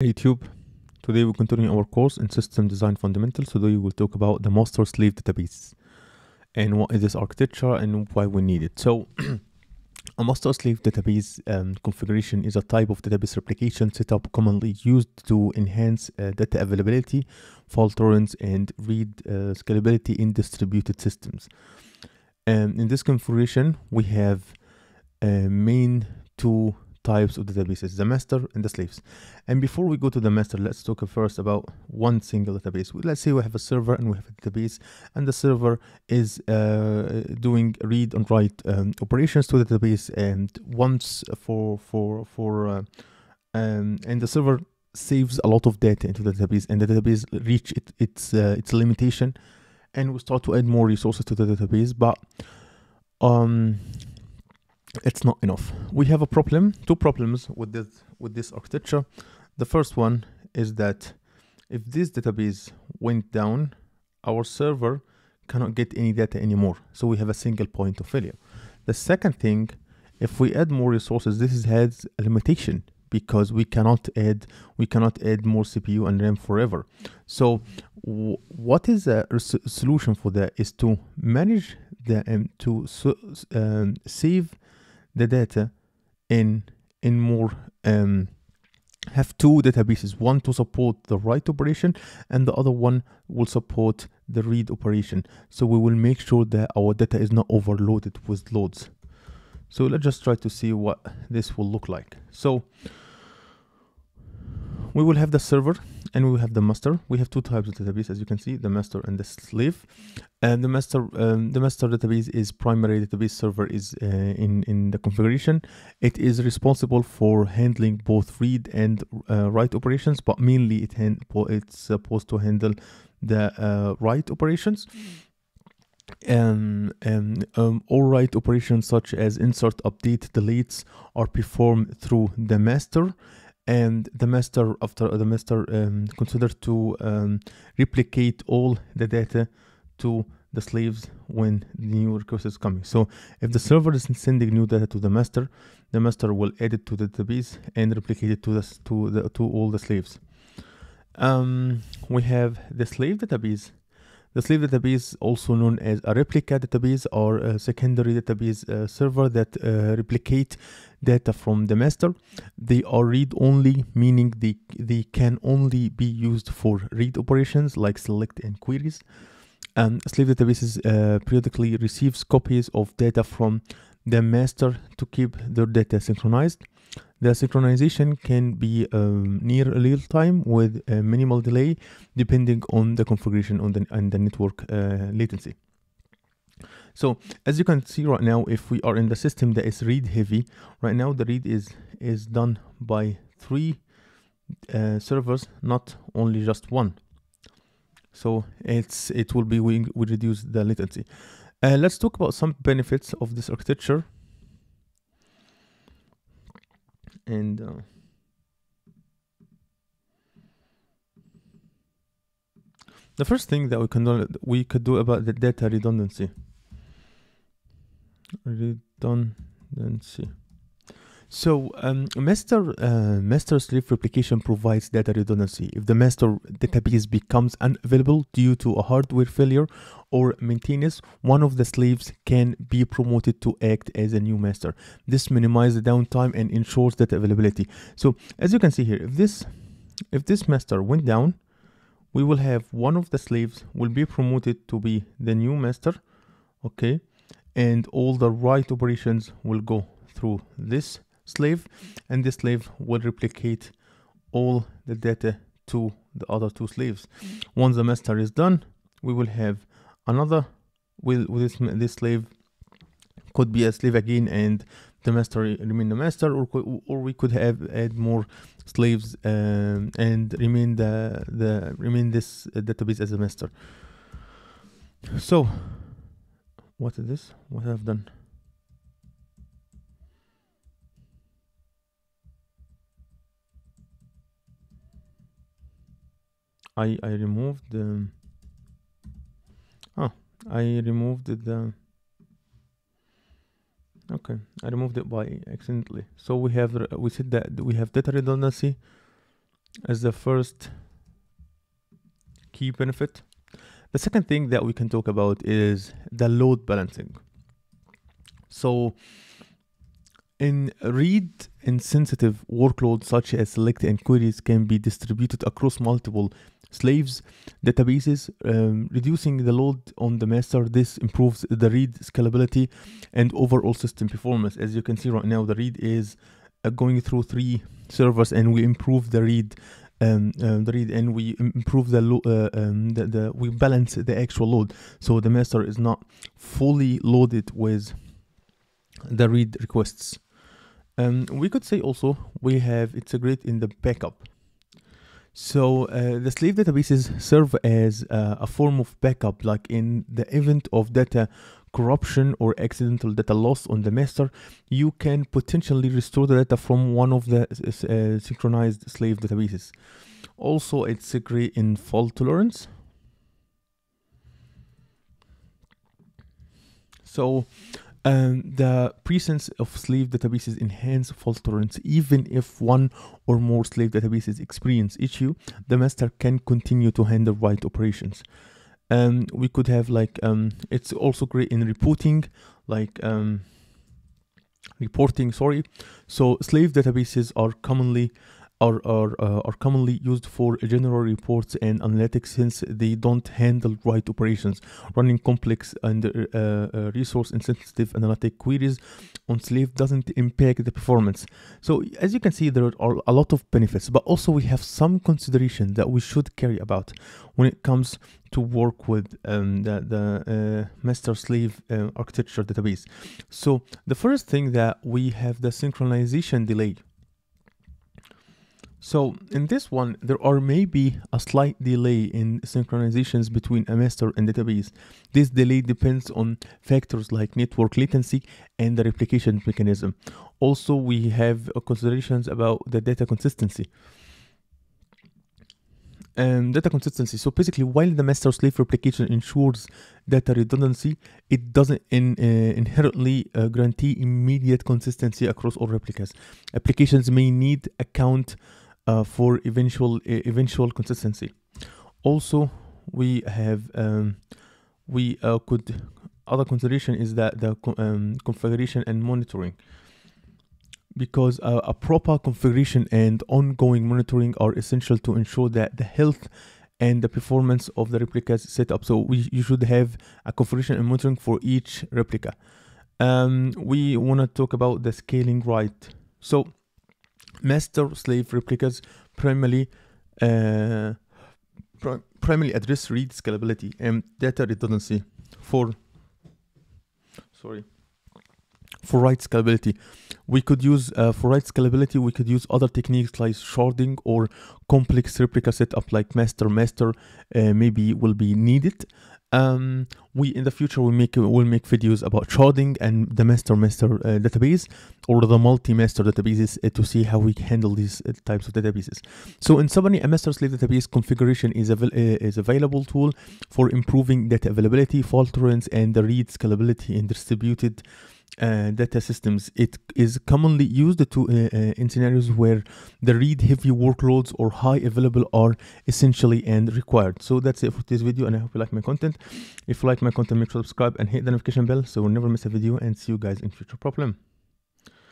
YouTube. Today we continue our course in System Design Fundamentals. Today we will talk about the master slave database and what is this architecture and why we need it. So a master slave database um, configuration is a type of database replication setup commonly used to enhance uh, data availability, fault tolerance, and read uh, scalability in distributed systems. Um, in this configuration, we have uh, main two types of databases the master and the slaves. And before we go to the master let's talk first about one single database. Let's say we have a server and we have a database and the server is uh, doing read and write um, operations to the database and once for for for uh, um, and the server saves a lot of data into the database and the database reach it, its uh, its limitation and we start to add more resources to the database. But um it's not enough. We have a problem, two problems with this with this architecture. The first one is that if this database went down, our server cannot get any data anymore. So we have a single point of failure. The second thing, if we add more resources, this has a limitation because we cannot add we cannot add more CPU and RAM forever. So what is a solution for that is to manage the um, to um, save the data in in more um, have two databases. One to support the write operation and the other one will support the read operation. So we will make sure that our data is not overloaded with loads. So let's just try to see what this will look like. So we will have the server and we have the master. We have two types of database as you can see the master and the slave. And the master um, the master database is primary database server is uh, in in the configuration. It is responsible for handling both read and uh, write operations but mainly it hand, it's supposed to handle the uh, write operations. And, and um, all write operations such as insert update deletes are performed through the master and the master after the master um, consider to um, replicate all the data to the slaves when the new request is coming. So if the server is sending new data to the master, the master will add it to the database and replicate it to the to the to all the slaves. Um, we have the slave database the slave database, also known as a replica database or a secondary database uh, server that uh, replicate data from the master. They are read-only, meaning they, they can only be used for read operations like select and queries. And slave databases uh, periodically receives copies of data from the master to keep their data synchronized. The synchronization can be um, near real time with a minimal delay depending on the configuration on the, and the network uh, latency. So as you can see right now, if we are in the system that is read heavy, right now the read is, is done by three uh, servers, not only just one. So it's it will be we, we reduce the latency. Uh, let's talk about some benefits of this architecture and uh, the first thing that we can do, we could do about the data redundancy. Redundancy so um, master uh, master slave replication provides data redundancy. If the master database becomes unavailable due to a hardware failure or maintenance, one of the slaves can be promoted to act as a new master. This minimizes the downtime and ensures data availability. So as you can see here, if this if this master went down, we will have one of the slaves will be promoted to be the new master, okay, and all the write operations will go through this slave and this slave will replicate all the data to the other two slaves. Once the master is done, we will have another will this this slave could be a slave again and the master remain the master or or we could have add more slaves um, and remain the the remain this database as a master. So what is this? What i've done I I removed the oh I removed the okay I removed it by accidentally so we have we said that we have data redundancy as the first key benefit. The second thing that we can talk about is the load balancing. So in read insensitive workloads such as select and queries can be distributed across multiple slaves databases um, reducing the load on the master. This improves the read scalability and overall system performance. As you can see right now the read is uh, going through three servers and we improve the read um, uh, the read and we improve the, uh, um, the the we balance the actual load. So the master is not fully loaded with the read requests. Um, we could say also we have integrate in the backup so uh, the slave databases serve as uh, a form of backup like in the event of data corruption or accidental data loss on the master you can potentially restore the data from one of the uh, synchronized slave databases. Also it's great in fault tolerance. So um, the presence of slave databases enhance fault tolerance. Even if one or more slave databases experience issue, the master can continue to handle write operations. Um, we could have like um, it's also great in reporting, like um, reporting. Sorry, so slave databases are commonly are are, uh, are commonly used for general reports and analytics since they don't handle write operations. Running complex and uh, uh, resource insensitive analytic queries on Slave doesn't impact the performance. So as you can see, there are a lot of benefits, but also we have some consideration that we should carry about when it comes to work with um, the, the uh, master slave uh, architecture database. So the first thing that we have the synchronization delay. So in this one, there are maybe a slight delay in synchronizations between a master and database. This delay depends on factors like network latency and the replication mechanism. Also, we have considerations about the data consistency. And data consistency. So basically, while the master slave replication ensures data redundancy, it doesn't in, uh, inherently uh, guarantee immediate consistency across all replicas. Applications may need account uh, for eventual eventual consistency. Also, we have um, we uh, could other consideration is that the um, configuration and monitoring because uh, a proper configuration and ongoing monitoring are essential to ensure that the health and the performance of the replicas set up. So we you should have a configuration and monitoring for each replica. Um, we want to talk about the scaling right. So master slave replicas primarily uh, primarily address read scalability and data redundancy for sorry for write scalability. We could use uh, for write scalability we could use other techniques like sharding or complex replica setup like master master uh, maybe will be needed um, we in the future will make will make videos about sharding and the master master uh, database or the multi master databases uh, to see how we handle these uh, types of databases. So in summary, a master slave database configuration is a uh, is available tool for improving data availability, fault tolerance, and the read scalability in distributed uh, data systems. It is commonly used to uh, uh, in scenarios where the read heavy workloads or high available are essentially and required. So that's it for this video, and I hope you like my content. If you like my content, make sure to subscribe and hit the notification bell so you'll never miss a video. And see you guys in future problem.